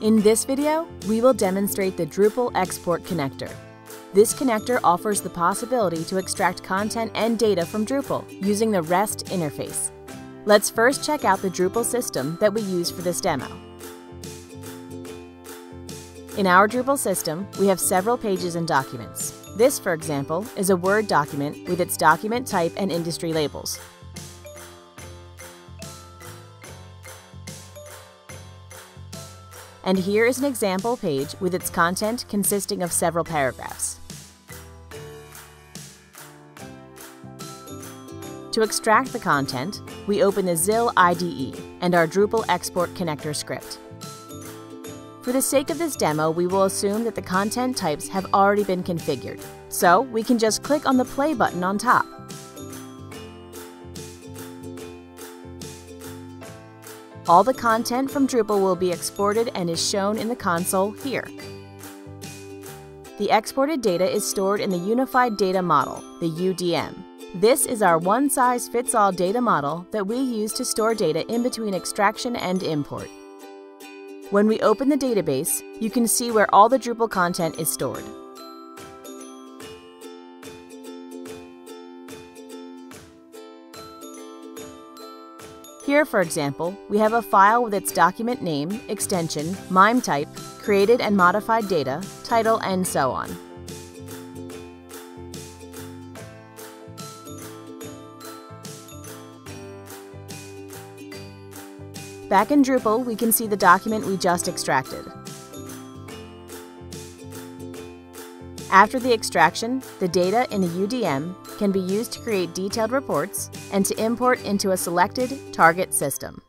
In this video, we will demonstrate the Drupal Export Connector. This connector offers the possibility to extract content and data from Drupal using the REST interface. Let's first check out the Drupal system that we use for this demo. In our Drupal system, we have several pages and documents. This, for example, is a Word document with its document type and industry labels. And here is an example page with its content consisting of several paragraphs. To extract the content, we open the Xill IDE and our Drupal export connector script. For the sake of this demo, we will assume that the content types have already been configured, so we can just click on the play button on top. All the content from Drupal will be exported and is shown in the console here. The exported data is stored in the Unified Data Model, the UDM. This is our one-size-fits-all data model that we use to store data in between extraction and import. When we open the database, you can see where all the Drupal content is stored. Here, for example, we have a file with its document name, extension, MIME type, created and modified data, title, and so on. Back in Drupal, we can see the document we just extracted. After the extraction, the data in a UDM can be used to create detailed reports and to import into a selected target system.